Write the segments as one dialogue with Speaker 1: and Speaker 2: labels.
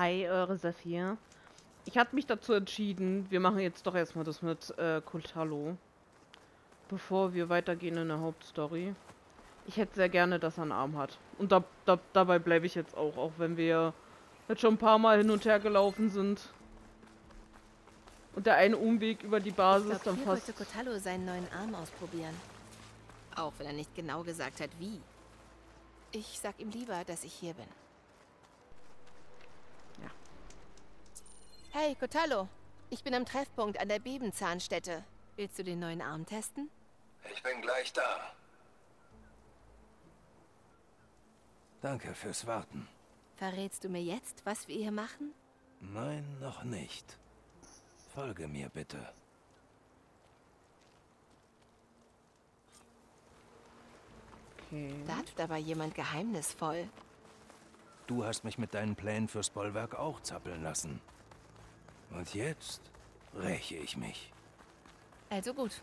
Speaker 1: Hi, eure Saphir. Ich hatte mich dazu entschieden, wir machen jetzt doch erstmal das mit äh, Kultalo. Bevor wir weitergehen in der Hauptstory. Ich hätte sehr gerne, dass er einen Arm hat. Und da, da, dabei bleibe ich jetzt auch, auch wenn wir jetzt schon ein paar Mal hin und her gelaufen sind. Und der eine Umweg über die Basis
Speaker 2: ich glaub,
Speaker 1: dann fast...
Speaker 2: wollte Kotalo seinen neuen Arm ausprobieren. Auch wenn er nicht genau gesagt hat, wie. Ich sag ihm lieber, dass ich hier bin. Hey, Kotalo. Ich bin am Treffpunkt an der Bebenzahnstätte. Willst du den neuen Arm testen?
Speaker 3: Ich bin gleich da. Danke fürs Warten.
Speaker 2: Verrätst du mir jetzt, was wir hier machen?
Speaker 3: Nein, noch nicht. Folge mir bitte.
Speaker 1: Okay.
Speaker 2: Da tut aber jemand geheimnisvoll.
Speaker 3: Du hast mich mit deinen Plänen fürs Bollwerk auch zappeln lassen. Und jetzt räche ich mich.
Speaker 2: Also gut.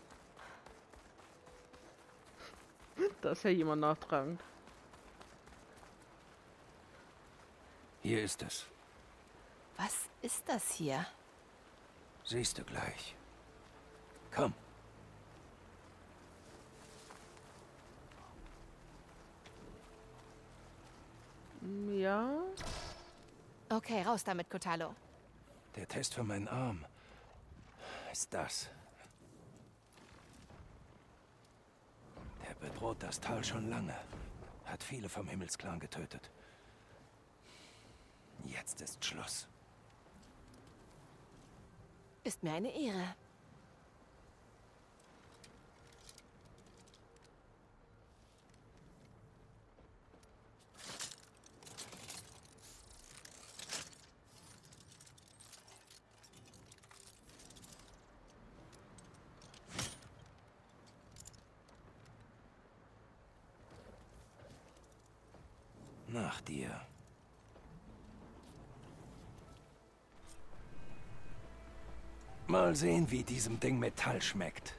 Speaker 1: Da ist ja jemand nachtragend.
Speaker 3: Hier ist es.
Speaker 2: Was ist das hier?
Speaker 3: Siehst du gleich. Komm.
Speaker 1: Ja.
Speaker 2: Okay, raus damit, Kotalo.
Speaker 3: Der Test für meinen Arm ist das. Der bedroht das Tal schon lange. Hat viele vom Himmelsklan getötet. Jetzt ist Schluss.
Speaker 2: Ist mir eine Ehre.
Speaker 3: Nach dir. Mal sehen, wie diesem Ding Metall schmeckt.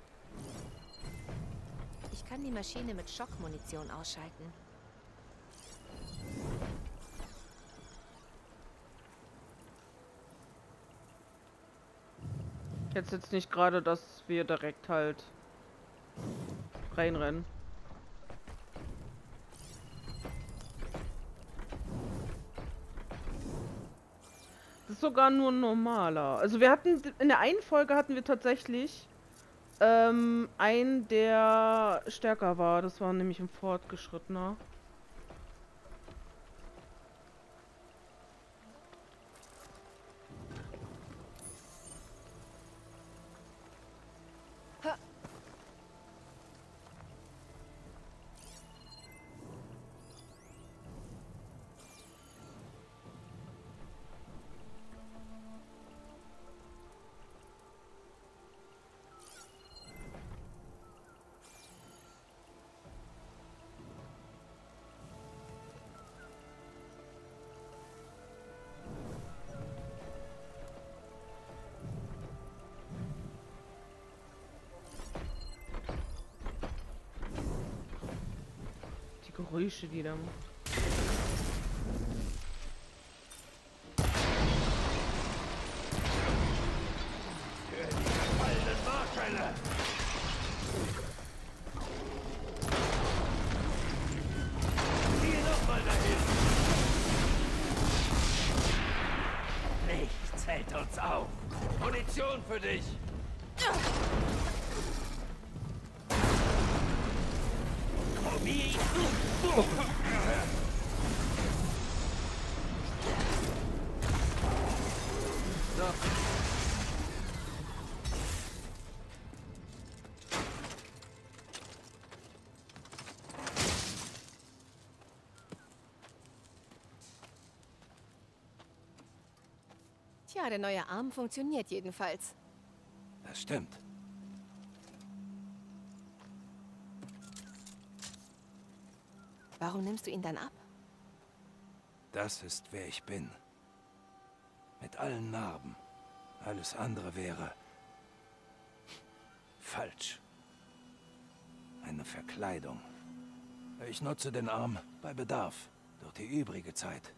Speaker 2: Ich kann die Maschine mit Schockmunition ausschalten.
Speaker 1: Jetzt jetzt nicht gerade, dass wir direkt halt reinrennen. Sogar nur ein normaler. Also wir hatten, in der einen Folge hatten wir tatsächlich ähm, einen, der stärker war. Das war nämlich ein Fortgeschrittener. Geräusche, die da macht.
Speaker 2: Tja, der neue Arm funktioniert jedenfalls.
Speaker 3: Das stimmt.
Speaker 2: Warum nimmst du ihn dann ab?
Speaker 3: Das ist, wer ich bin. Mit allen Narben. Alles andere wäre... falsch. Eine Verkleidung. Ich nutze den Arm bei Bedarf, durch die übrige Zeit.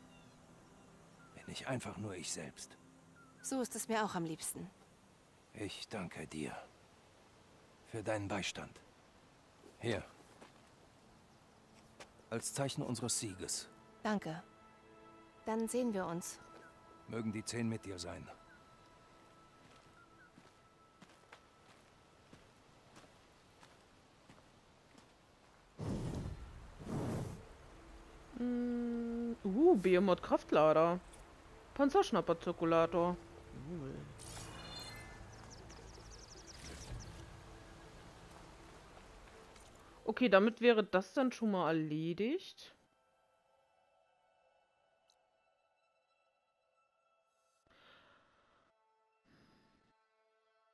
Speaker 3: Bin mich einfach nur ich selbst.
Speaker 2: So ist es mir auch am liebsten.
Speaker 3: Ich danke dir. Für deinen Beistand. Hier. Als Zeichen unseres Sieges.
Speaker 2: Danke. Dann sehen wir uns.
Speaker 3: Mögen die Zehn mit dir sein.
Speaker 1: Mm, uh, Behemoth Kraftlader. Panzerschnapper-Zirkulator. Cool. Okay, damit wäre das dann schon mal erledigt.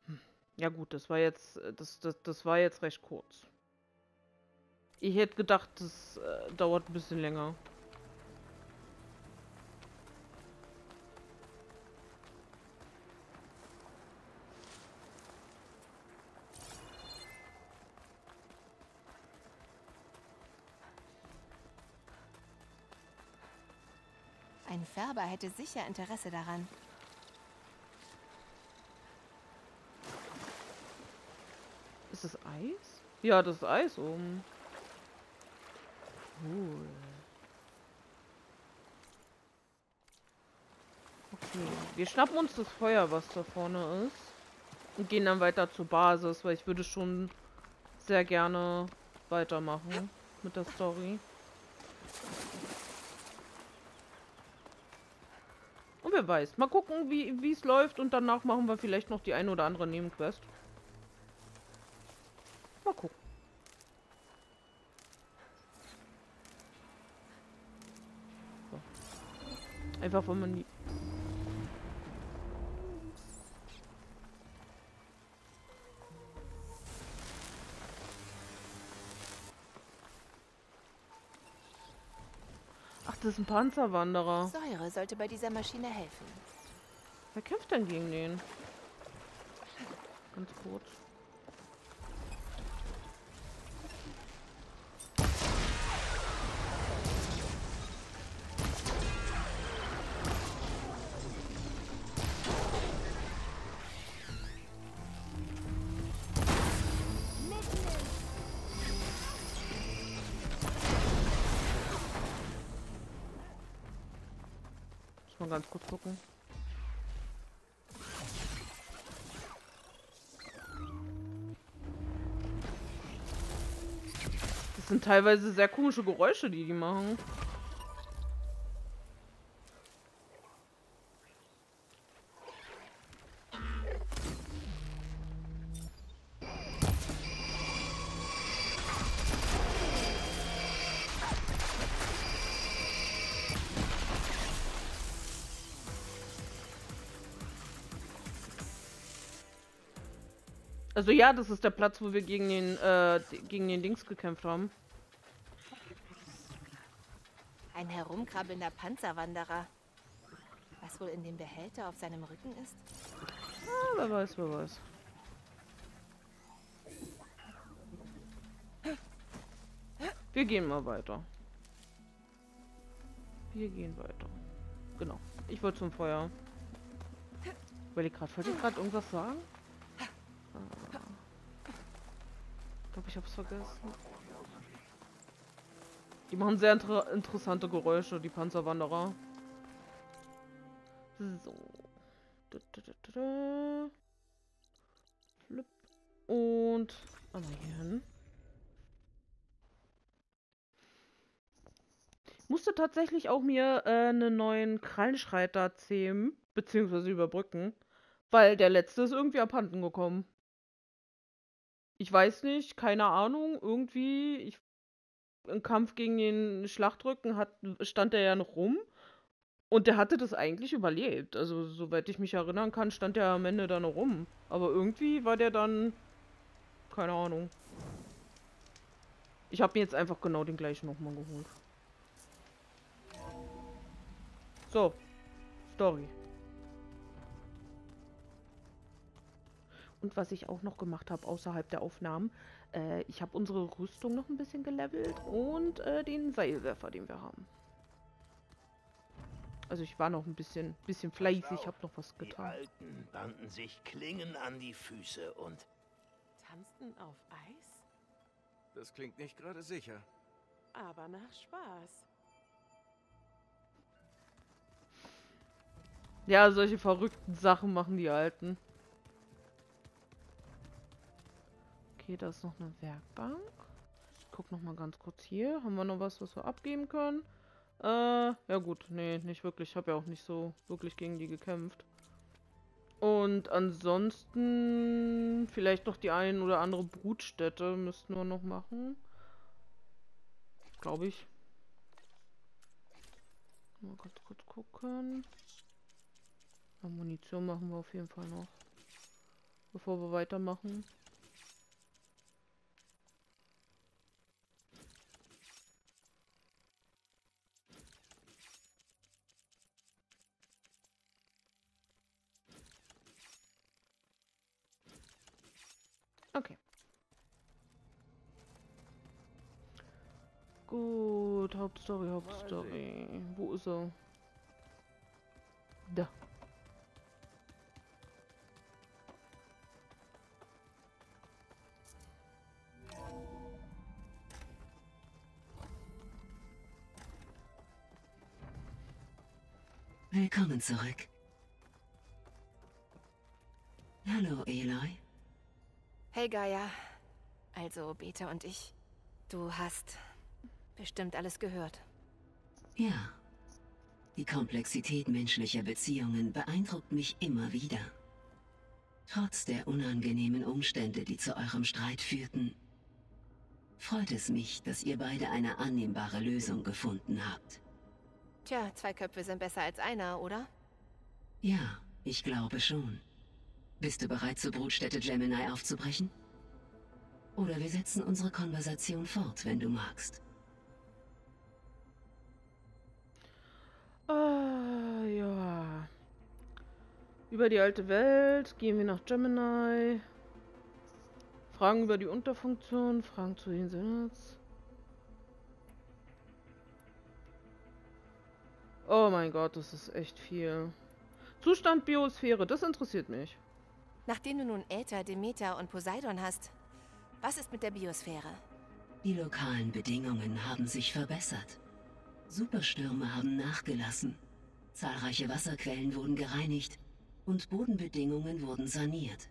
Speaker 1: Hm. Ja gut, das war jetzt das, das, das war jetzt recht kurz. Ich hätte gedacht, das äh, dauert ein bisschen länger.
Speaker 2: Hätte sicher Interesse daran.
Speaker 1: Ist das Eis? Ja, das ist Eis oben. Cool. Okay, wir schnappen uns das Feuer, was da vorne ist. Und gehen dann weiter zur Basis, weil ich würde schon sehr gerne weitermachen mit der Story. Wer weiß. Mal gucken, wie es läuft und danach machen wir vielleicht noch die eine oder andere Nebenquest. Mal gucken. So. Einfach, wenn man die... ist ein Panzerwanderer.
Speaker 2: Säure sollte bei dieser Maschine helfen.
Speaker 1: Wer kämpft denn gegen den? Ganz kurz. Ganz kurz gucken. Das sind teilweise sehr komische Geräusche, die die machen. Also ja, das ist der Platz, wo wir gegen den, äh, gegen den Dings gekämpft haben.
Speaker 2: Ein herumkrabbelnder Panzerwanderer. Was wohl in dem Behälter auf seinem Rücken ist?
Speaker 1: Ah, wer weiß, wer weiß. Wir gehen mal weiter. Wir gehen weiter. Genau. Ich wollte zum Feuer. Weil ich gerade wollte ich gerade irgendwas sagen? Ah. Ich glaube, ich habe es vergessen. Die machen sehr inter interessante Geräusche, die Panzerwanderer. So. Da, da, da. Und einmal hier hin. Musste tatsächlich auch mir äh, einen neuen Krallenschreiter zähmen, beziehungsweise überbrücken, weil der letzte ist irgendwie abhanden gekommen. Ich weiß nicht, keine Ahnung, irgendwie, ich, im Kampf gegen den Schlachtrücken hat, stand er ja noch rum und der hatte das eigentlich überlebt. Also, soweit ich mich erinnern kann, stand er am Ende da noch rum. Aber irgendwie war der dann, keine Ahnung. Ich habe mir jetzt einfach genau den gleichen nochmal geholt. So, Story. Und was ich auch noch gemacht habe außerhalb der Aufnahmen, äh, ich habe unsere Rüstung noch ein bisschen gelevelt und äh, den Seilwerfer, den wir haben. Also ich war noch ein bisschen, bisschen fleißig, habe noch was
Speaker 4: Die
Speaker 1: getan.
Speaker 4: Alten banden sich Klingen an die Füße und
Speaker 5: Tanzen auf Eis?
Speaker 3: Das klingt nicht gerade sicher.
Speaker 5: Aber nach Spaß.
Speaker 1: Ja, solche verrückten Sachen machen die Alten. Okay, da ist noch eine Werkbank. Ich guck noch mal ganz kurz hier. Haben wir noch was, was wir abgeben können? Äh, ja gut, nee, nicht wirklich. Ich habe ja auch nicht so wirklich gegen die gekämpft. Und ansonsten vielleicht noch die ein oder andere Brutstätte müssten wir noch machen. Glaube ich. Mal ganz kurz gucken. Ja, Munition machen wir auf jeden Fall noch. Bevor wir weitermachen. Okay. Gut, Hauptstory, Hauptstory. Wo ist er? Da.
Speaker 6: Willkommen zurück. Hallo, Eloy.
Speaker 2: Hey Gaia. Also Beta und ich. Du hast bestimmt alles gehört.
Speaker 6: Ja. Die Komplexität menschlicher Beziehungen beeindruckt mich immer wieder. Trotz der unangenehmen Umstände, die zu eurem Streit führten, freut es mich, dass ihr beide eine annehmbare Lösung gefunden habt.
Speaker 2: Tja, zwei Köpfe sind besser als einer, oder?
Speaker 6: Ja, ich glaube schon. Bist du bereit, zur Brutstätte Gemini aufzubrechen? Oder wir setzen unsere Konversation fort, wenn du magst.
Speaker 1: Ah, ja. Über die alte Welt gehen wir nach Gemini. Fragen über die Unterfunktion, Fragen zu den Sinnets. Oh mein Gott, das ist echt viel. Zustand Biosphäre, das interessiert mich.
Speaker 2: Nachdem du nun Äther, Demeter und Poseidon hast, was ist mit der Biosphäre?
Speaker 6: Die lokalen Bedingungen haben sich verbessert. Superstürme haben nachgelassen. Zahlreiche Wasserquellen wurden gereinigt und Bodenbedingungen wurden saniert.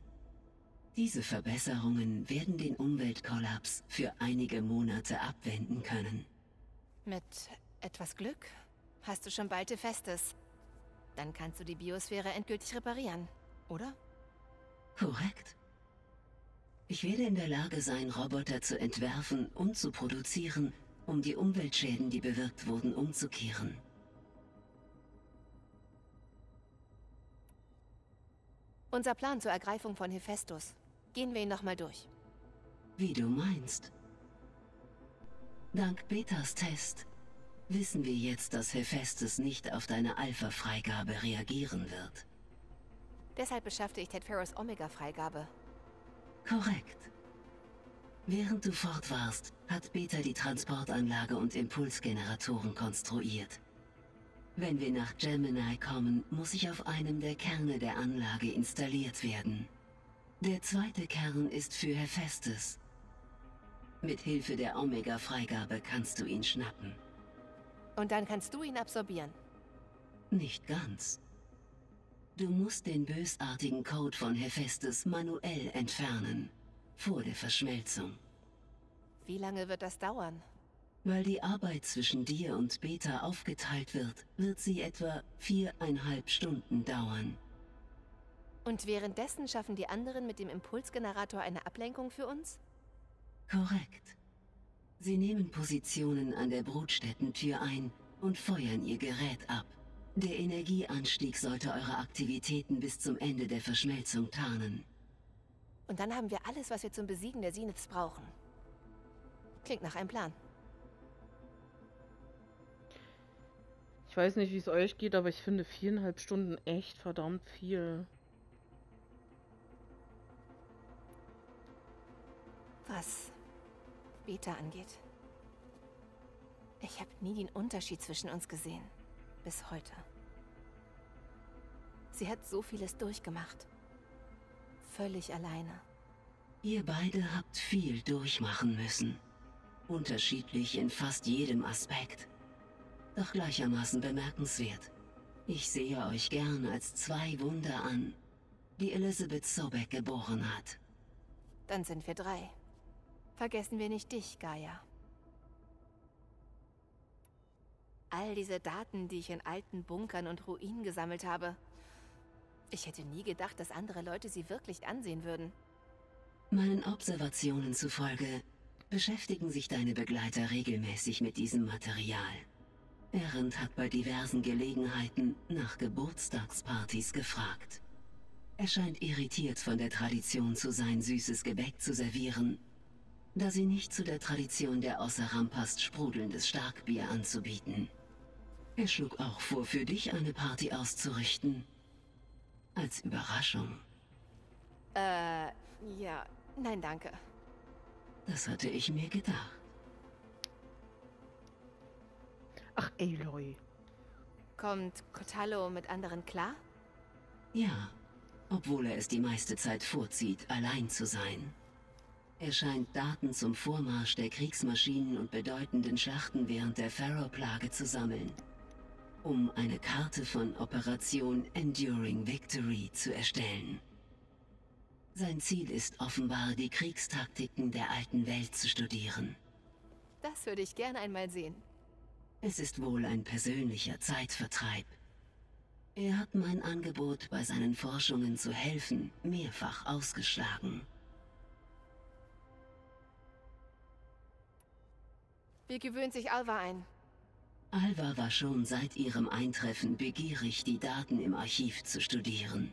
Speaker 6: Diese Verbesserungen werden den Umweltkollaps für einige Monate abwenden können.
Speaker 2: Mit etwas Glück hast du schon bald Hephaestus. Dann kannst du die Biosphäre endgültig reparieren, oder?
Speaker 6: Korrekt. Ich werde in der Lage sein, Roboter zu entwerfen und zu produzieren, um die Umweltschäden, die bewirkt wurden, umzukehren.
Speaker 2: Unser Plan zur Ergreifung von Hephaestus. Gehen wir ihn nochmal durch.
Speaker 6: Wie du meinst. Dank Betas Test wissen wir jetzt, dass Hephaestus nicht auf deine Alpha-Freigabe reagieren wird.
Speaker 2: Deshalb beschaffte ich Ted Ferros Omega-Freigabe.
Speaker 6: Korrekt. Während du fort warst, hat Beta die Transportanlage und Impulsgeneratoren konstruiert. Wenn wir nach Gemini kommen, muss ich auf einem der Kerne der Anlage installiert werden. Der zweite Kern ist für Hephaestus. Mit Hilfe der Omega-Freigabe kannst du ihn schnappen.
Speaker 2: Und dann kannst du ihn absorbieren.
Speaker 6: Nicht ganz. Du musst den bösartigen Code von Hephaestus manuell entfernen. Vor der Verschmelzung.
Speaker 2: Wie lange wird das dauern?
Speaker 6: Weil die Arbeit zwischen dir und Beta aufgeteilt wird, wird sie etwa viereinhalb Stunden dauern.
Speaker 2: Und währenddessen schaffen die anderen mit dem Impulsgenerator eine Ablenkung für uns?
Speaker 6: Korrekt. Sie nehmen Positionen an der Brutstättentür ein und feuern ihr Gerät ab. Der Energieanstieg sollte eure Aktivitäten bis zum Ende der Verschmelzung tarnen.
Speaker 2: Und dann haben wir alles, was wir zum Besiegen der Sinits brauchen. Klingt nach einem Plan.
Speaker 1: Ich weiß nicht, wie es euch geht, aber ich finde viereinhalb Stunden echt verdammt viel.
Speaker 2: Was Beta angeht. Ich habe nie den Unterschied zwischen uns gesehen. Bis heute. Sie hat so vieles durchgemacht. Völlig alleine.
Speaker 6: Ihr beide habt viel durchmachen müssen. Unterschiedlich in fast jedem Aspekt. Doch gleichermaßen bemerkenswert. Ich sehe euch gern als zwei Wunder an, die Elizabeth Sobek geboren hat.
Speaker 2: Dann sind wir drei. Vergessen wir nicht dich, Gaia. All diese Daten, die ich in alten Bunkern und Ruinen gesammelt habe. Ich hätte nie gedacht, dass andere Leute sie wirklich ansehen würden.
Speaker 6: Meinen Observationen zufolge beschäftigen sich deine Begleiter regelmäßig mit diesem Material. Erend hat bei diversen Gelegenheiten nach Geburtstagspartys gefragt. Er scheint irritiert von der Tradition zu sein, süßes Gebäck zu servieren, da sie nicht zu der Tradition der Osseram passt, sprudelndes Starkbier anzubieten. Er schlug auch vor, für dich eine Party auszurichten. Als Überraschung.
Speaker 2: Äh, ja, nein, danke.
Speaker 6: Das hatte ich mir gedacht.
Speaker 1: Ach, Aloy.
Speaker 2: Kommt Cotallo mit anderen klar?
Speaker 6: Ja, obwohl er es die meiste Zeit vorzieht, allein zu sein. Er scheint Daten zum Vormarsch der Kriegsmaschinen und bedeutenden Schlachten während der Pharaoh-Plage zu sammeln, um eine Karte von Operation Enduring Victory zu erstellen. Sein Ziel ist offenbar, die Kriegstaktiken der alten Welt zu studieren.
Speaker 2: Das würde ich gern einmal sehen.
Speaker 6: Es ist wohl ein persönlicher Zeitvertreib. Er hat mein Angebot, bei seinen Forschungen zu helfen, mehrfach ausgeschlagen.
Speaker 2: Wie gewöhnt sich Alva ein?
Speaker 6: Alva war schon seit ihrem Eintreffen begierig, die Daten im Archiv zu studieren.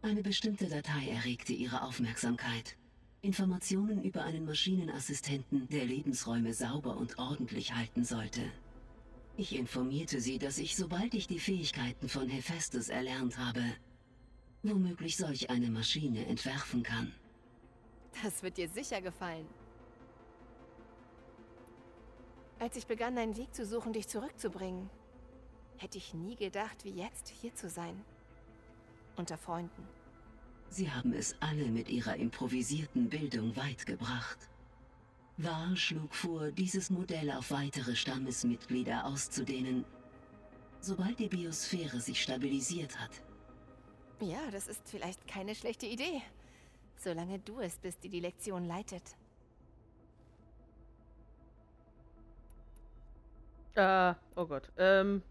Speaker 6: Eine bestimmte Datei erregte ihre Aufmerksamkeit. Informationen über einen Maschinenassistenten, der Lebensräume sauber und ordentlich halten sollte. Ich informierte sie, dass ich, sobald ich die Fähigkeiten von Hephaestus erlernt habe, womöglich solch eine Maschine entwerfen kann.
Speaker 2: Das wird dir sicher gefallen. Als ich begann, einen Weg zu suchen, dich zurückzubringen, hätte ich nie gedacht, wie jetzt hier zu sein. Unter Freunden.
Speaker 6: Sie haben es alle mit ihrer improvisierten Bildung weit gebracht. War schlug vor, dieses Modell auf weitere Stammesmitglieder auszudehnen, sobald die Biosphäre sich stabilisiert hat.
Speaker 2: Ja, das ist vielleicht keine schlechte Idee. Solange du es bist, die die Lektion leitet.
Speaker 1: Äh, oh Gott. Ähm.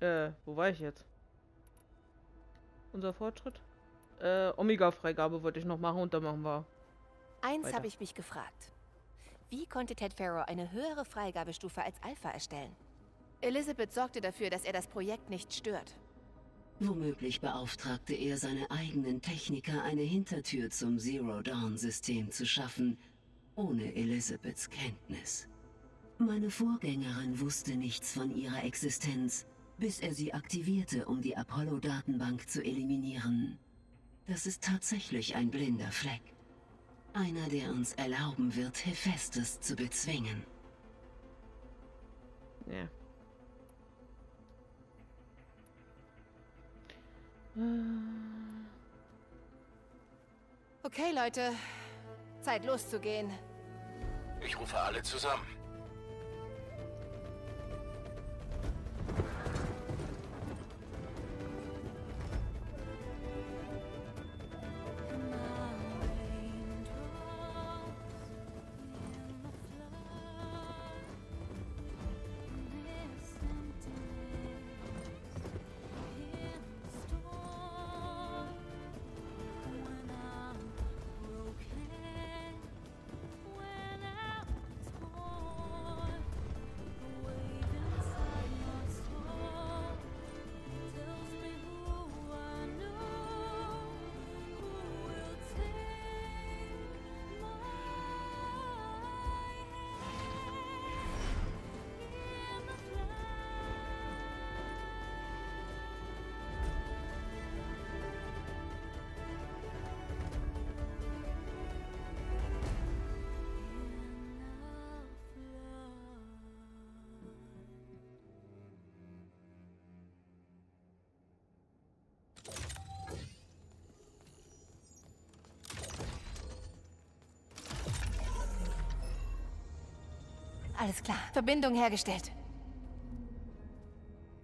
Speaker 1: Äh, wo war ich jetzt? Unser Fortschritt? Äh, Omega-Freigabe wollte ich noch machen und dann machen wir.
Speaker 2: Eins habe ich mich gefragt. Wie konnte Ted Farrow eine höhere Freigabestufe als Alpha erstellen? Elizabeth sorgte dafür, dass er das Projekt nicht stört.
Speaker 6: Womöglich beauftragte er seine eigenen Techniker, eine Hintertür zum Zero-Dawn-System zu schaffen, ohne Elizabeths Kenntnis. Meine Vorgängerin wusste nichts von ihrer Existenz, bis er sie aktivierte, um die Apollo-Datenbank zu eliminieren. Das ist tatsächlich ein blinder Fleck. Einer, der uns erlauben wird, Hephaestus zu bezwingen.
Speaker 1: Ja.
Speaker 2: Okay, Leute. Zeit loszugehen.
Speaker 3: Ich rufe alle zusammen.
Speaker 2: Alles klar. Verbindung hergestellt.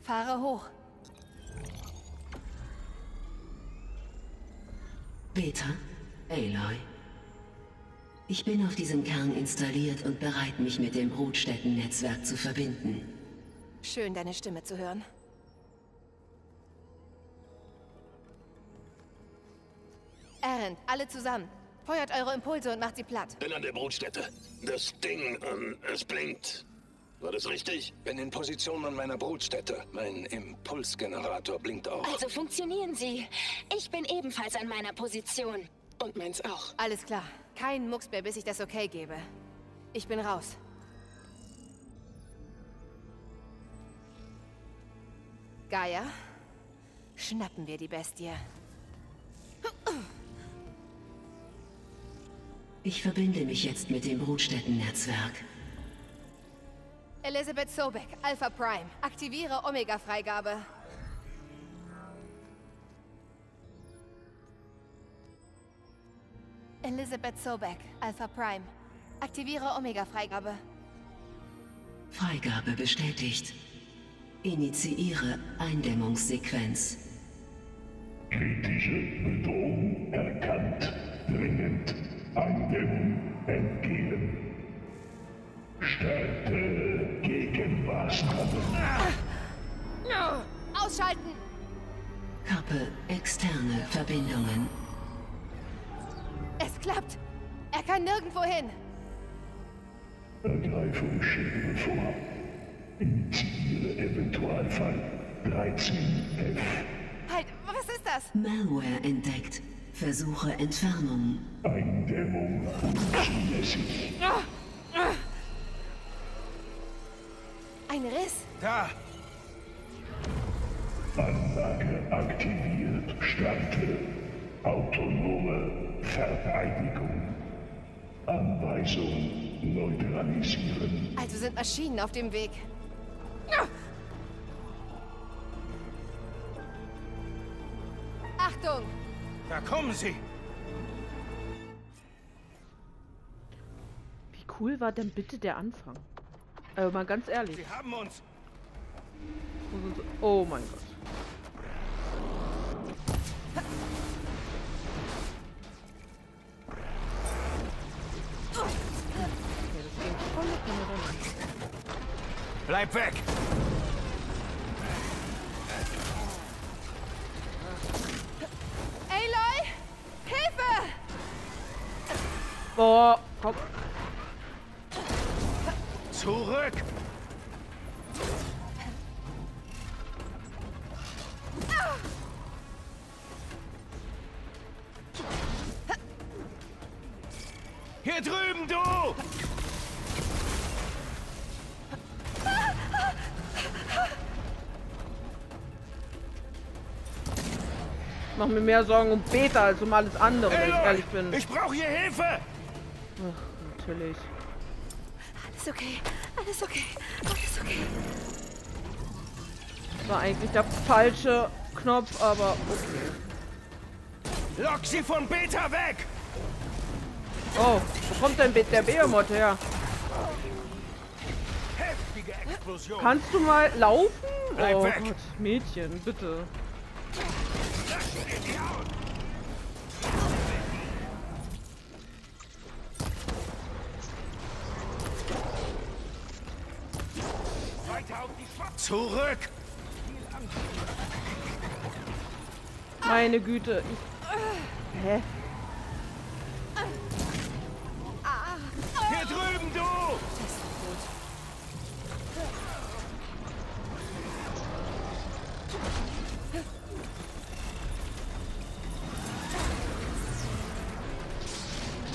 Speaker 2: Fahre hoch.
Speaker 6: Beta, Aloy. Ich bin auf diesem Kern installiert und bereit, mich mit dem Brutstätten-Netzwerk zu verbinden.
Speaker 2: Schön, deine Stimme zu hören. Aaron, alle zusammen. Feuert eure Impulse und macht sie platt.
Speaker 4: Bin an der Brutstätte. Das Ding, ähm, es blinkt. War das richtig?
Speaker 3: Bin in Position an meiner Brutstätte. Mein Impulsgenerator blinkt auch.
Speaker 7: Also funktionieren sie. Ich bin ebenfalls an meiner Position. Und meins auch.
Speaker 2: Alles klar. Kein Mucks mehr, bis ich das okay gebe. Ich bin raus. Gaia, schnappen wir die Bestie.
Speaker 6: Ich verbinde mich jetzt mit dem Brutstätten-Netzwerk.
Speaker 2: Elisabeth Sobek, Alpha Prime. Aktiviere Omega-Freigabe. Elisabeth Sobek, Alpha Prime. Aktiviere Omega-Freigabe.
Speaker 6: Freigabe bestätigt. Initiiere Eindämmungssequenz.
Speaker 8: Kritische Bedrohung erkannt. Eindämmung entgehen. Starte Gegenmaßnahmen.
Speaker 2: Ausschalten!
Speaker 6: Kappe externe Verbindungen.
Speaker 2: Es klappt! Er kann nirgendwo hin!
Speaker 8: Ergreifung schädige vor. Initiiere Eventualfall 13F.
Speaker 2: Halt, was ist das?
Speaker 6: Malware entdeckt. Versuche Entfernung.
Speaker 8: Eindämmung unzulässig.
Speaker 2: Ein Riss?
Speaker 3: Da!
Speaker 8: Anlage aktiviert. Starte. Autonome Verteidigung. Anweisung neutralisieren.
Speaker 2: Also sind Maschinen auf dem Weg.
Speaker 3: Da kommen sie!
Speaker 1: Wie cool war denn bitte der Anfang? Äh, mal ganz ehrlich.
Speaker 3: Sie haben uns!
Speaker 1: Oh mein Gott. Okay.
Speaker 3: Bleib weg!
Speaker 2: Aloy! Hilfe!
Speaker 1: Boah, komm.
Speaker 3: Zurück! Hier drüben, du!
Speaker 1: Ich mach mir mehr Sorgen um Beta als um alles andere, wenn ich ehrlich bin.
Speaker 3: ich brauche hier Hilfe!
Speaker 1: Ach, natürlich.
Speaker 2: Alles okay, alles okay, alles okay.
Speaker 1: War eigentlich der falsche Knopf, aber okay.
Speaker 3: Lock sie von Beta weg!
Speaker 1: Oh, wo kommt denn der Behemoth her?
Speaker 3: Heftige Explosion!
Speaker 1: Kannst du mal laufen?
Speaker 3: Bleib
Speaker 1: oh
Speaker 3: weg.
Speaker 1: Gott, Mädchen, bitte.
Speaker 3: Zurück!
Speaker 1: Meine Güte. Ich... Hä?
Speaker 3: Hier drüben, du!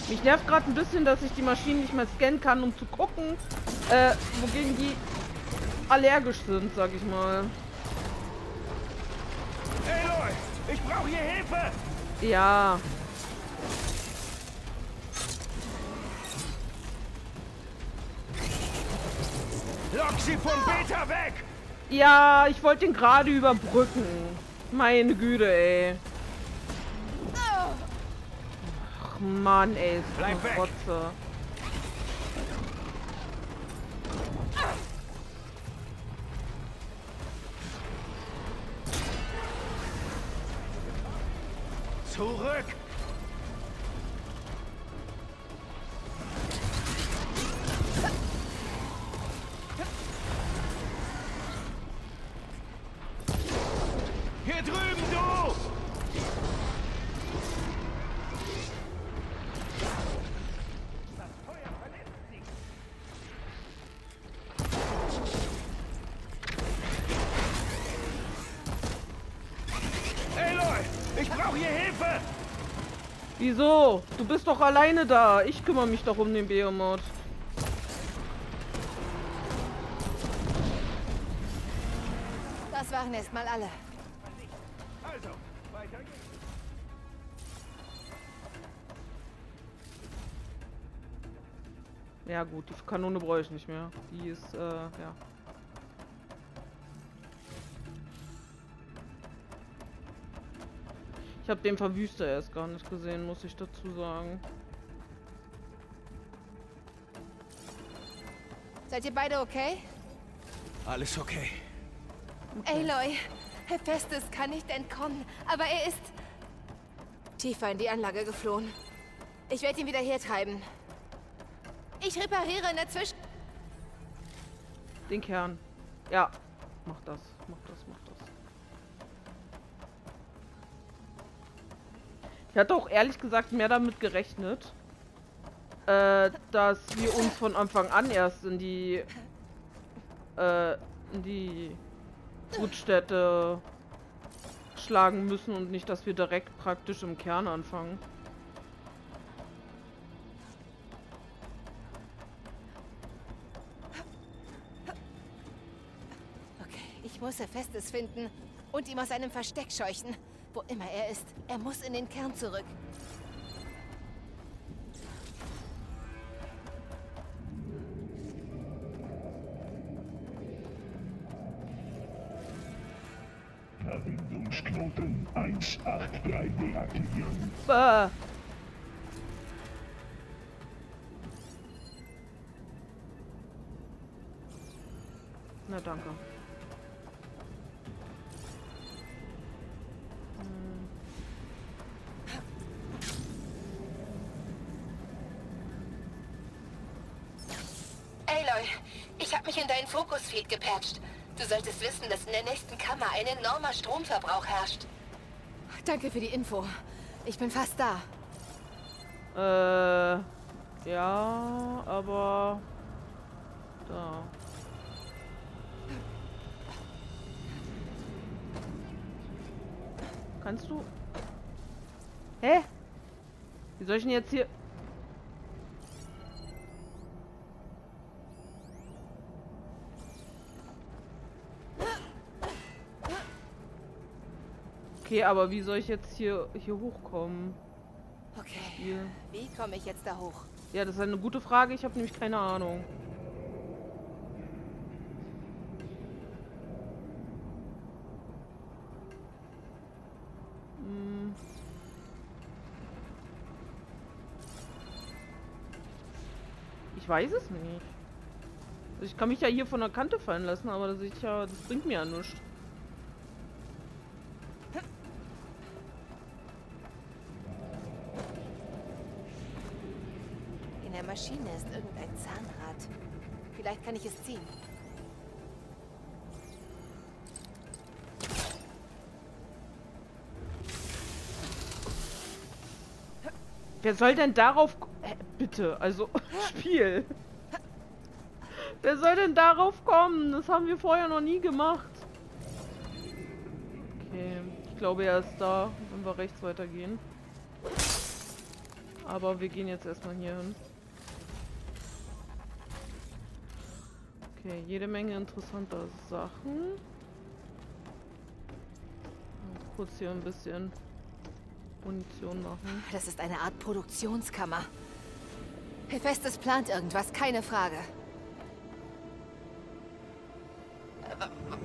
Speaker 1: Mich nervt gerade ein bisschen, dass ich die Maschinen nicht mehr scannen kann, um zu gucken, äh, wogegen die allergisch sind, sag ich mal.
Speaker 3: Aloy, ich brauche hier Hilfe!
Speaker 1: Ja.
Speaker 3: Lock sie von Beta weg!
Speaker 1: Ja, ich wollte ihn gerade überbrücken. Meine Güte, ey. Ach Mann, ey. ist
Speaker 3: Bleib
Speaker 1: eine
Speaker 3: weg.
Speaker 1: Wieso? Du bist doch alleine da. Ich kümmere mich doch um den Behemoth.
Speaker 2: Das waren erstmal alle.
Speaker 3: Also, weiter geht's.
Speaker 1: Ja gut, die Kanone brauche ich nicht mehr. Die ist, äh, ja. Ich habe den Verwüster erst gar nicht gesehen, muss ich dazu sagen.
Speaker 2: Seid ihr beide okay?
Speaker 3: Alles okay.
Speaker 2: Aloy, Hephaestus kann nicht entkommen, aber er ist tiefer in die Anlage geflohen. Ich werde ihn wieder hertreiben. Ich repariere in der Zwischen...
Speaker 1: Den Kern. Ja, mach das, Ich hatte auch ehrlich gesagt mehr damit gerechnet, äh, dass wir uns von Anfang an erst in die, äh, in die Brutstätte schlagen müssen und nicht, dass wir direkt praktisch im Kern anfangen.
Speaker 2: Okay, ich muss Hephaestus finden und ihm aus seinem Versteck scheuchen. Wo immer er ist, er muss in den Kern zurück.
Speaker 8: Verbindungsknoten 183 deaktivieren.
Speaker 1: Bäh.
Speaker 7: Ich habe mich in deinen Fokusfeed gepatcht. Du solltest wissen, dass in der nächsten Kammer ein enormer Stromverbrauch herrscht.
Speaker 2: Danke für die Info. Ich bin fast da.
Speaker 1: Äh, ja, aber da. Kannst du? Hä? Wie soll ich denn jetzt hier? Okay, aber wie soll ich jetzt hier hier hochkommen?
Speaker 2: Okay.
Speaker 1: Hier.
Speaker 2: Wie komme ich jetzt da hoch?
Speaker 1: Ja, das ist eine gute Frage. Ich habe nämlich keine Ahnung. Hm. Ich weiß es nicht. Also Ich kann mich ja hier von der Kante fallen lassen, aber das, ist ja, das bringt mir ja nichts.
Speaker 2: Maschine ist irgendein Zahnrad. Vielleicht kann ich es ziehen.
Speaker 1: Wer soll denn darauf... bitte, also Spiel. Wer soll denn darauf kommen? Das haben wir vorher noch nie gemacht. Okay, ich glaube er ist da, wenn wir rechts weitergehen. Aber wir gehen jetzt erstmal hier hin. Okay, jede Menge interessanter Sachen. Kurz hier ein bisschen Munition machen.
Speaker 2: Das ist eine Art Produktionskammer. Hephaestus plant irgendwas, keine Frage.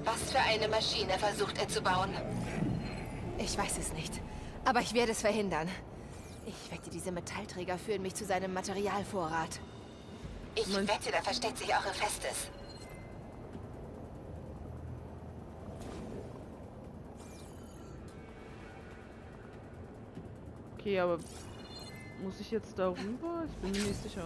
Speaker 7: Was für eine Maschine versucht er zu bauen?
Speaker 2: Ich weiß es nicht. Aber ich werde es verhindern. Ich wette, diese Metallträger führen mich zu seinem Materialvorrat.
Speaker 7: Ich wette, da versteckt sich auch Hephaestus.
Speaker 1: Okay, aber muss ich jetzt darüber? Ich bin mir nicht sicher.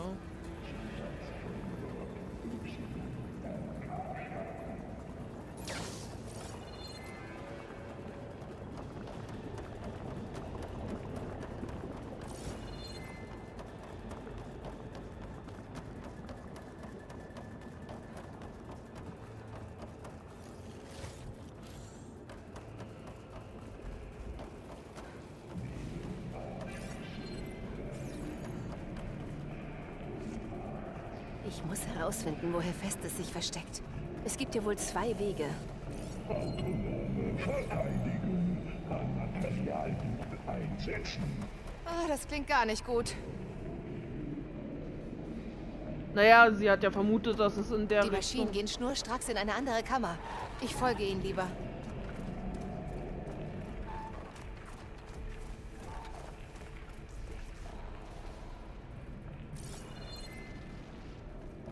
Speaker 2: Herausfinden, wo Hephaestus sich versteckt. Es gibt hier wohl zwei Wege.
Speaker 8: Autonome Verteidigung an Materialdienste einsetzen.
Speaker 2: Ah, das klingt gar nicht gut.
Speaker 1: Naja, sie hat ja vermutet, dass es in der
Speaker 2: Die Maschinen
Speaker 1: Richtung...
Speaker 2: gehen schnurstracks in eine andere Kammer. Ich folge ihnen lieber.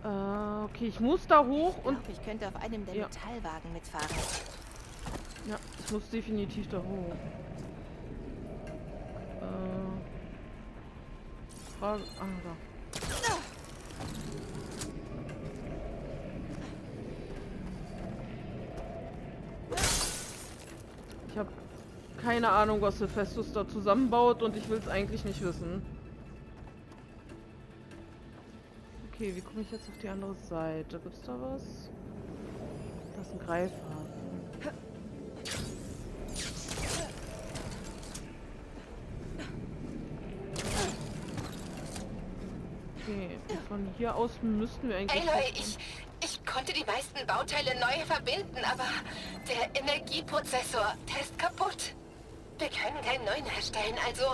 Speaker 1: Äh, okay, ich muss da hoch
Speaker 2: Ich
Speaker 1: und...
Speaker 2: glaube, ich könnte auf einem der
Speaker 1: Ja.
Speaker 2: Metallwagen mitfahren.
Speaker 1: Ja, ich muss definitiv da hoch. Äh... Frage... Ah, da. Ich habe keine Ahnung, was Hephaestus da zusammenbaut und ich will es eigentlich nicht wissen. Okay, wie komme ich jetzt auf die andere Seite? Gibt's da was? Da ist ein Greifhaken. Okay, von hier aus müssten wir eigentlich...
Speaker 7: Aloy, ich, ich konnte die meisten Bauteile neu verbinden, aber der Energieprozessor, der ist kaputt. Wir können keinen neuen herstellen, also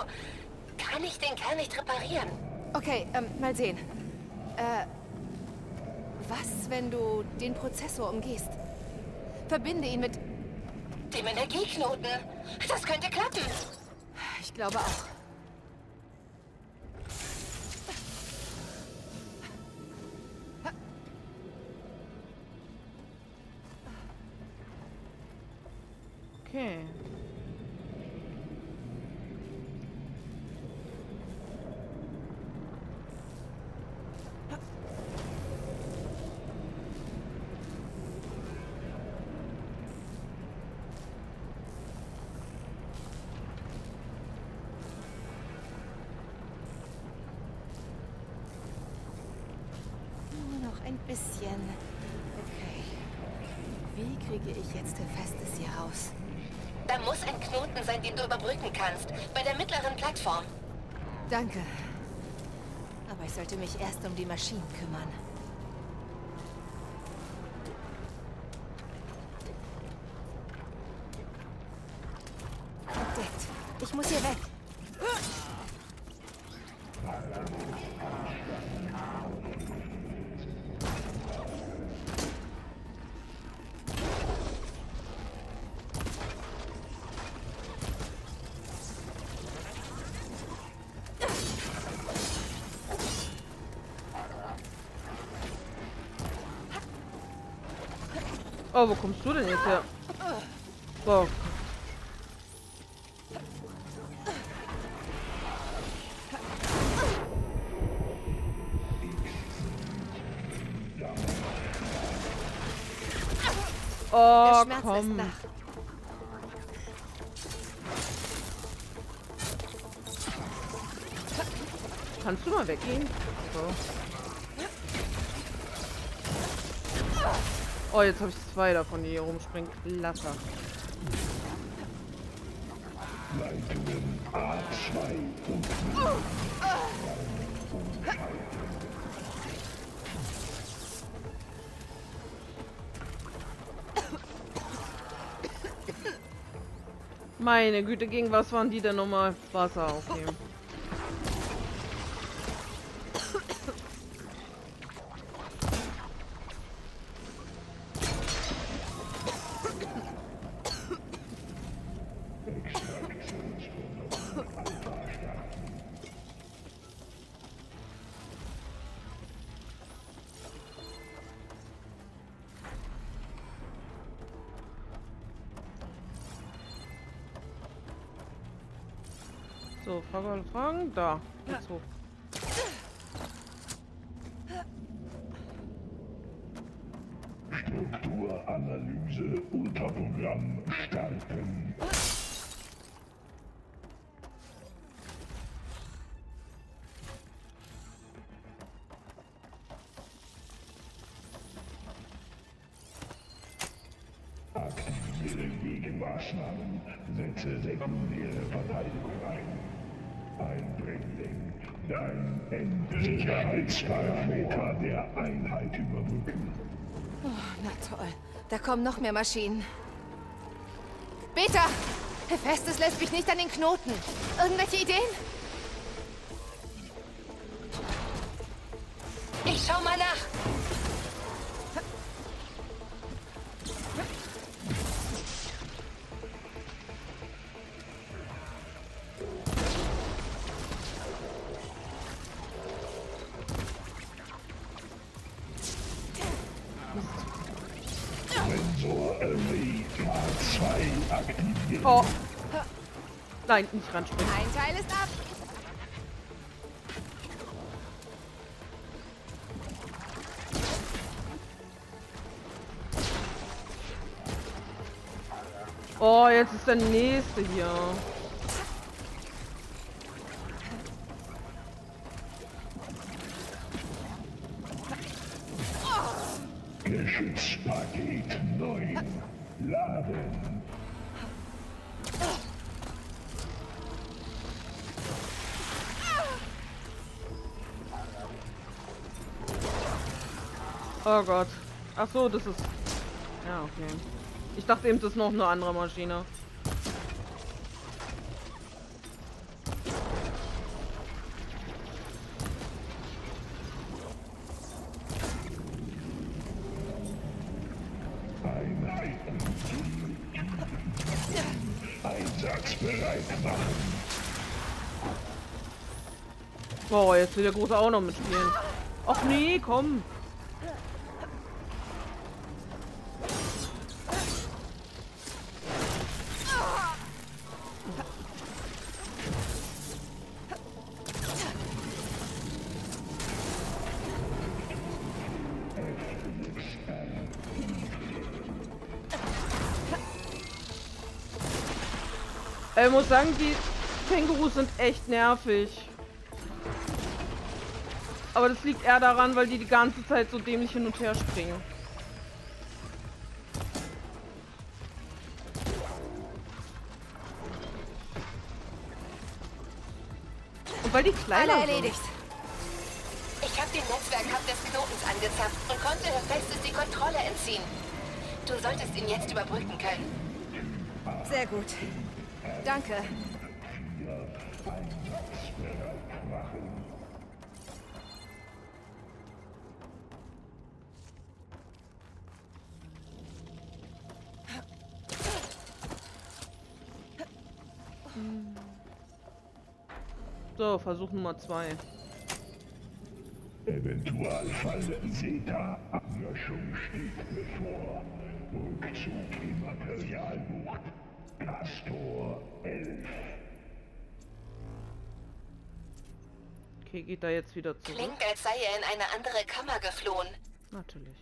Speaker 7: kann ich den Kern nicht reparieren.
Speaker 2: Okay, ähm, mal sehen. Äh, was, wenn du den Prozessor umgehst? Verbinde ihn mit...
Speaker 7: Dem Energieknoten. Das könnte klappen.
Speaker 2: Ich glaube auch.
Speaker 1: Okay.
Speaker 2: Nur noch ein bisschen. Okay. Wie kriege ich jetzt Hephaestus hier raus?
Speaker 7: Da muss ein Knoten sein, den du überbrücken kannst. Bei der mittleren Plattform.
Speaker 2: Danke. Aber ich sollte mich erst um die Maschinen kümmern. Entdeckt. Ich muss hier weg.
Speaker 1: Oh, wo kommst du denn jetzt her? So. Oh, jetzt habe ich zwei davon, die hier rumspringen. Klasse.
Speaker 8: Leitungen A2 und
Speaker 1: Meine Güte, gegen was waren die denn nochmal? Wasser, okay.
Speaker 8: Endsicherheitsparameter der Einheit überbrücken.
Speaker 2: Na toll. Da kommen noch mehr Maschinen. Beta! Hephaestus lässt mich nicht an den Knoten. Irgendwelche Ideen?
Speaker 7: Ich schau mal nach.
Speaker 1: Nein, nicht ranspringen.
Speaker 2: Ein Teil ist ab.
Speaker 1: Oh, jetzt ist der nächste hier. Oh Gott. Ach so, das ist... Ja, okay. Ich dachte eben, das ist noch eine andere Maschine. Oh, jetzt will der Große auch noch mitspielen. Ach nee, komm. Ich muss sagen, die Kängurus sind echt nervig. Aber das liegt eher daran, weil die die ganze Zeit so dämlich hin und her springen. Und weil die kleiner
Speaker 2: Alle
Speaker 1: sind.
Speaker 2: erledigt.
Speaker 7: Ich habe den Netzwerkhub des Knotens angezapft und konnte Hephaestus die Kontrolle entziehen. Du solltest ihn jetzt überbrücken können.
Speaker 2: Sehr gut. Danke.
Speaker 1: So, Versuch Nummer zwei.
Speaker 8: Eventualfall Zeta. Ablöschung steht bevor. Rückzug in Materialbucht. Castor 11.
Speaker 1: Okay, geht da jetzt wieder zurück?
Speaker 7: Klingt, als sei er in eine andere Kammer geflohen.
Speaker 1: Natürlich.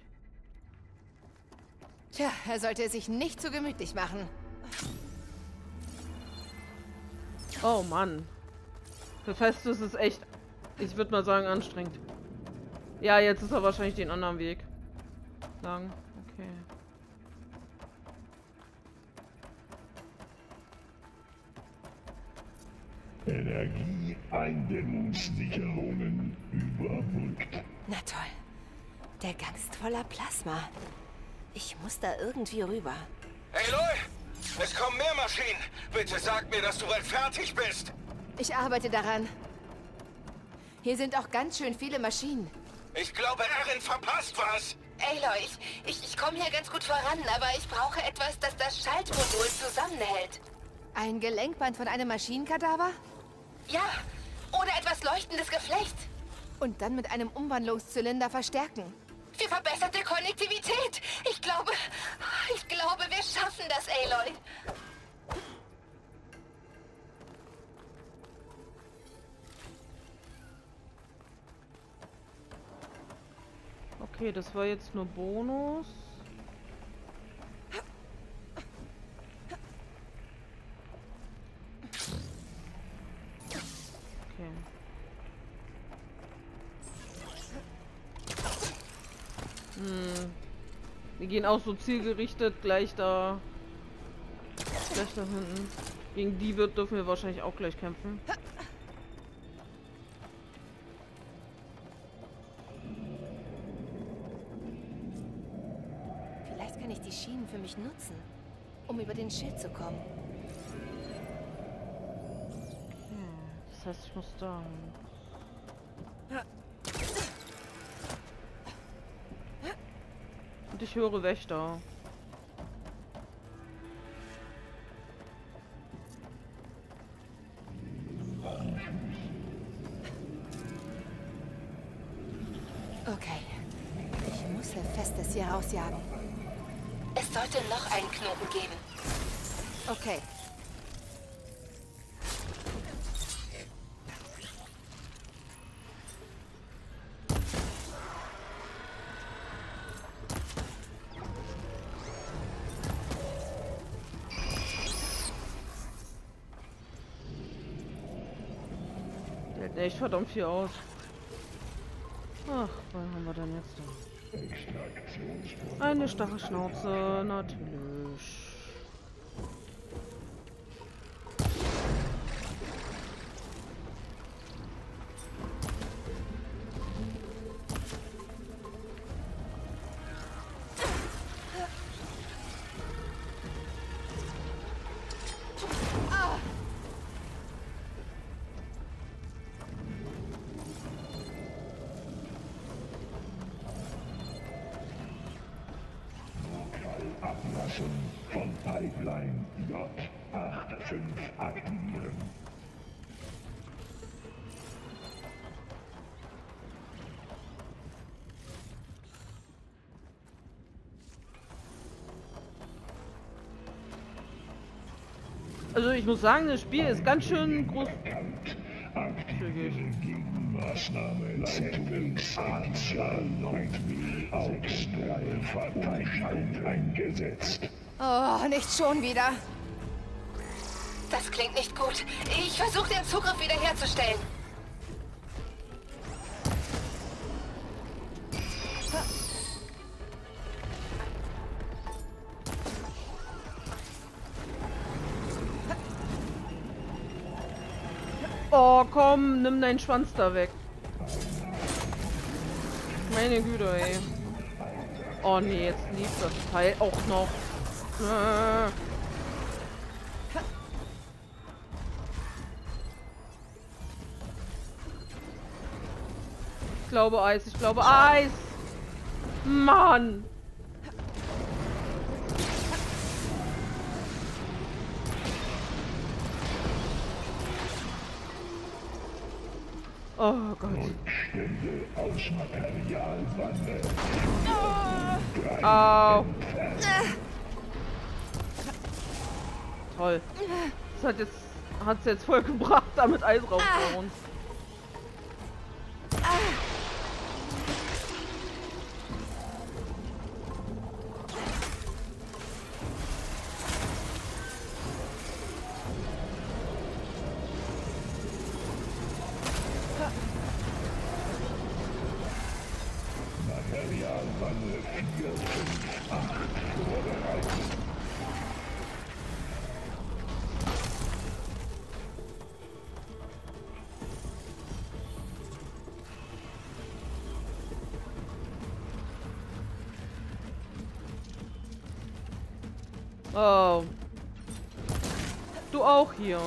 Speaker 2: Tja, er sollte es sich nicht zu gemütlich machen.
Speaker 1: Oh Mann. Hephaestus ist echt, ich würde mal sagen, anstrengend. Ja, jetzt ist er wahrscheinlich den anderen Weg. Lang. Okay.
Speaker 8: Energieeindämmungssicherungen überbrückt.
Speaker 2: Na toll. Der Gang ist voller Plasma. Ich muss da irgendwie rüber.
Speaker 3: Hey Loy, es kommen mehr Maschinen. Bitte sag mir, dass du bald fertig bist.
Speaker 2: Ich arbeite daran. Hier sind auch ganz schön viele Maschinen.
Speaker 3: Ich glaube, Erin verpasst was.
Speaker 7: Aloy, ich, ich, ich komme hier ganz gut voran, aber ich brauche etwas, das das Schaltmodul zusammenhält.
Speaker 2: Ein Gelenkband von einem Maschinenkadaver?
Speaker 7: Ja, oder etwas leuchtendes Geflecht.
Speaker 2: Und dann mit einem Umwandlungszylinder verstärken.
Speaker 7: Für verbesserte Konnektivität. Ich glaube, ich glaube, wir schaffen das, Aloy.
Speaker 1: Okay, das war jetzt nur Bonus. Okay. Hm. Wir gehen auch so zielgerichtet gleich da. Gleich da hinten. Gegen die wird dürfen wir wahrscheinlich auch gleich kämpfen.
Speaker 2: Vielleicht kann ich die Schienen für mich nutzen, um über den Schild zu kommen.
Speaker 1: Heißt, ich muss da. Und ich höre Wächter.
Speaker 2: Okay. Ich muss Hephaestus hier rausjagen.
Speaker 7: Es sollte noch einen Knoten geben.
Speaker 2: Okay.
Speaker 1: Echt verdammt viel aus. Ach, was haben wir denn jetzt da? Eine starre Schnauze, natürlich. Also ich muss sagen, das Spiel ist ganz schön groß.
Speaker 8: Erkannt. Aktiviere Gegenmaßnahme ZX-Initial-9 Verteidigung eingesetzt.
Speaker 2: Oh, nicht schon wieder.
Speaker 7: Das klingt nicht gut. Ich versuche den Zugriff wiederherzustellen.
Speaker 1: Nimm deinen Schwanz da weg. Meine Güte, ey. Oh nee, jetzt lief das Teil auch noch. Ich glaube Eis, ich glaube Eis. Mann. Oh Gott.
Speaker 8: Rückstände aus Materialwanne.
Speaker 1: Au. Toll. Das hat jetzt hat's jetzt voll gebracht, damit Eis rauszuhauen. Du auch hier.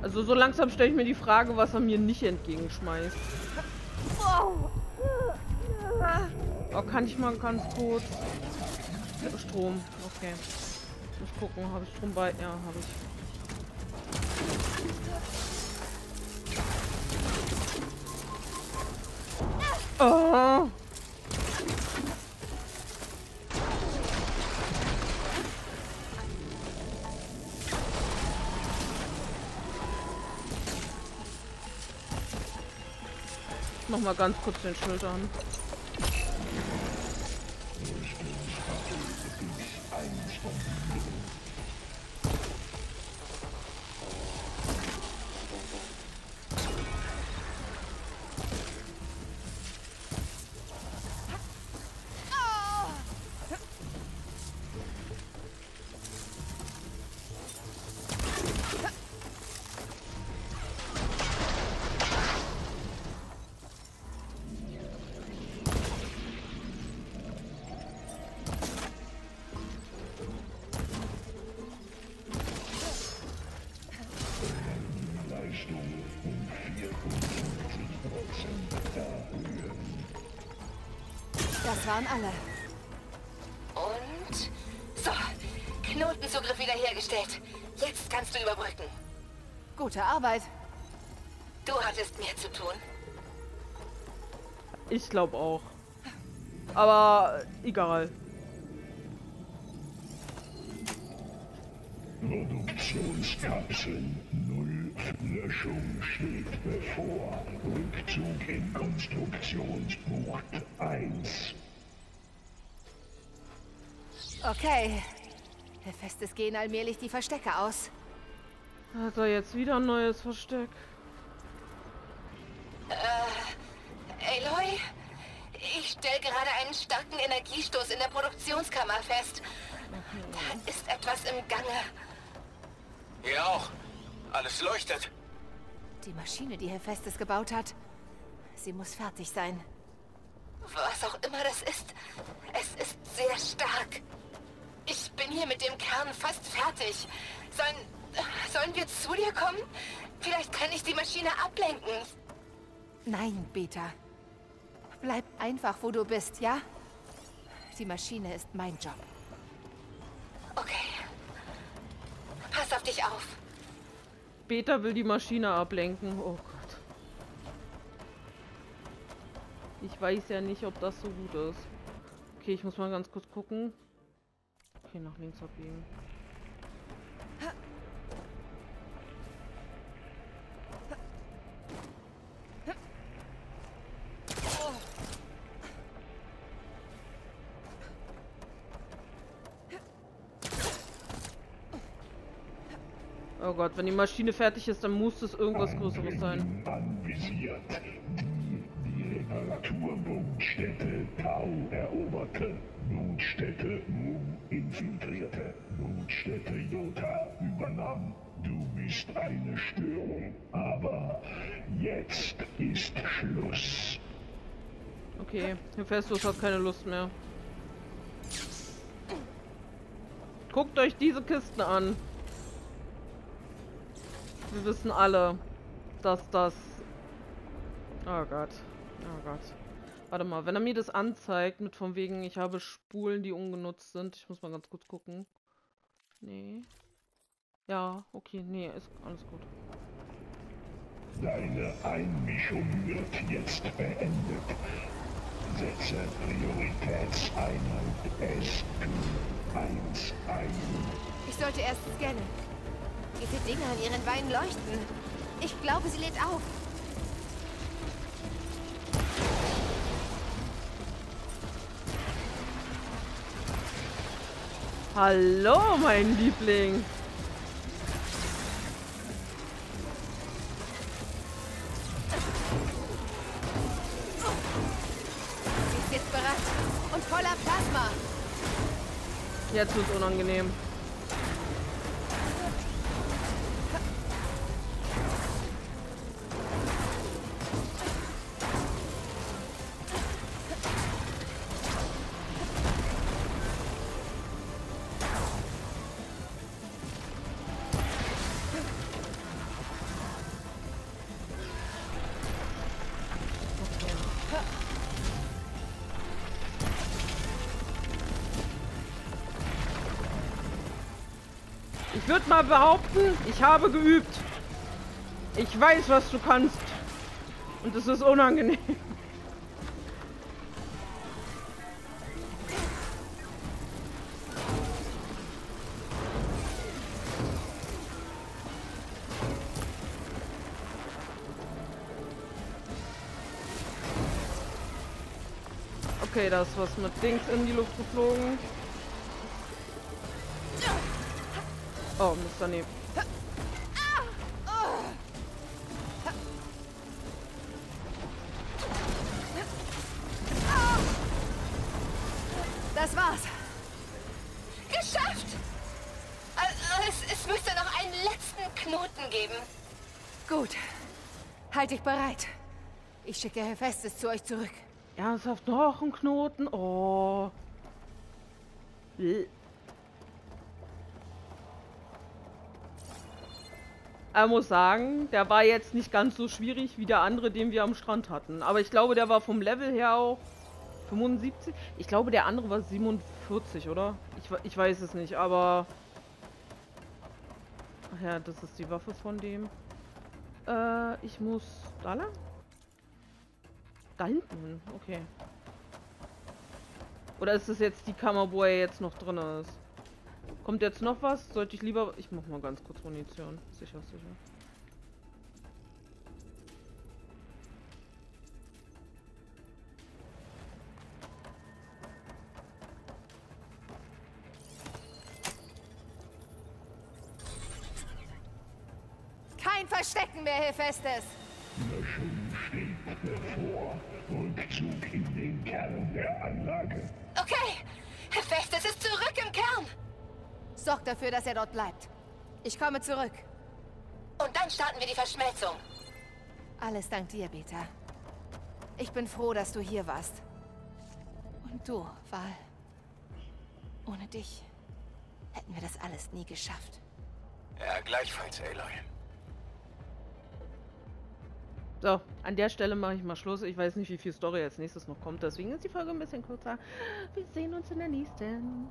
Speaker 1: Also so langsam stelle ich mir die Frage, was er mir nicht entgegenschmeißt. Oh, kann ich mal ganz kurz... Strom, okay. Muss gucken, habe ich Strom bei... Ja, habe ich. Oh. Mal ganz kurz den Schild an.
Speaker 2: Das waren alle.
Speaker 7: Und so, Knotenzugriff wiederhergestellt. Jetzt kannst du überbrücken.
Speaker 2: Gute Arbeit.
Speaker 7: Du hattest mehr zu tun.
Speaker 1: Ich glaube auch. Aber egal.
Speaker 8: Produktionskapseln Null Löschung steht bevor. Rückzug in Konstruktionsbucht 1.
Speaker 2: Okay. Hephaestus gehen allmählich die Verstecke aus.
Speaker 1: Hat er jetzt wieder ein neues Versteck?
Speaker 7: Aloy, ich stelle gerade einen starken Energiestoß in der Produktionskammer fest. Da ist etwas im Gange.
Speaker 3: Hier auch. Alles leuchtet.
Speaker 2: Die Maschine, die Hephaestus gebaut hat. Sie muss fertig sein.
Speaker 7: Was auch immer das ist, es ist sehr stark. Ich bin hier mit dem Kern fast fertig. Sollen, sollen wir zu dir kommen? Vielleicht kann ich die Maschine ablenken.
Speaker 2: Nein, Beta. Bleib einfach, wo du bist, ja? Die Maschine ist mein Job.
Speaker 7: Okay. Pass auf dich auf.
Speaker 1: Beta will die Maschine ablenken. Oh Gott. Ich weiß ja nicht, ob das so gut ist. Okay, ich muss mal ganz kurz gucken. Okay, nach links abbiegen. Oh Gott, wenn die Maschine fertig ist, dann muss es irgendwas Größeres sein.
Speaker 8: Anvisiert. Reparaturbootstätte Tau eroberte. Bootstätte Mu infiltrierte. Bootstätte Jota übernahm. Du bist eine Störung. Aber jetzt ist Schluss.
Speaker 1: Okay, Hephaestus hat keine Lust mehr. Guckt euch diese Kisten an. Wir wissen alle, dass das... Oh Gott. Oh Gott. Warte mal, wenn er mir das anzeigt, mit von wegen, ich habe Spulen, die ungenutzt sind. Ich muss mal ganz kurz gucken. Nee. Ja, okay, nee, ist alles gut.
Speaker 8: Deine Einmischung wird jetzt beendet. Setze Prioritätseinheit SQ1 ein.
Speaker 2: Ich sollte erst scannen. Diese Dinge an ihren Beinen leuchten. Ich glaube, sie lädt auf.
Speaker 1: Hallo, mein Liebling.
Speaker 2: Ist jetzt bereit. Und voller Plasma.
Speaker 1: Jetzt wird's unangenehm. Mal behaupten, ich habe geübt. Ich weiß, was du kannst. Und es ist unangenehm. Okay, da ist was mit Dings in die Luft geflogen. Oh, Mist daneben.
Speaker 2: Das war's.
Speaker 7: Geschafft! Äh, Es, es müsste noch einen letzten Knoten geben.
Speaker 2: Gut. Halt dich bereit. Ich schicke Hephaestus zu euch zurück.
Speaker 1: Ernsthaft noch ein Knoten? Oh. Bäh. Er muss sagen, der war jetzt nicht ganz so schwierig wie der andere, den wir am Strand hatten. Aber ich glaube, der war vom Level her auch 75? Ich glaube, der andere war 47, oder? Ich, ich weiß es nicht, aber... Ach ja, das ist die Waffe von dem. Äh, ich muss... Da lang? Da hinten, okay. Oder ist das jetzt die Kammer, wo er jetzt noch drin ist? Kommt jetzt noch was? Sollte ich lieber... Ich mach mal ganz kurz Munition. Sicher, sicher.
Speaker 2: Kein Verstecken mehr, Hephaestus!
Speaker 8: Löschung steht bevor. Rückzug in den Kern der Anlage.
Speaker 7: Okay, Hephaestus ist zurück im Kern.
Speaker 2: Sorg dafür, dass er dort bleibt. Ich komme zurück.
Speaker 7: Und dann starten wir die Verschmelzung.
Speaker 2: Alles dank dir, Beta. Ich bin froh, dass du hier warst. Und du, Val. Ohne dich hätten wir das alles nie geschafft.
Speaker 3: Ja, gleichfalls, Aloy.
Speaker 1: So, an der Stelle mache ich mal Schluss. Ich weiß nicht, wie viel Story als nächstes noch kommt, deswegen ist die Folge ein bisschen kürzer. Wir sehen uns in der nächsten.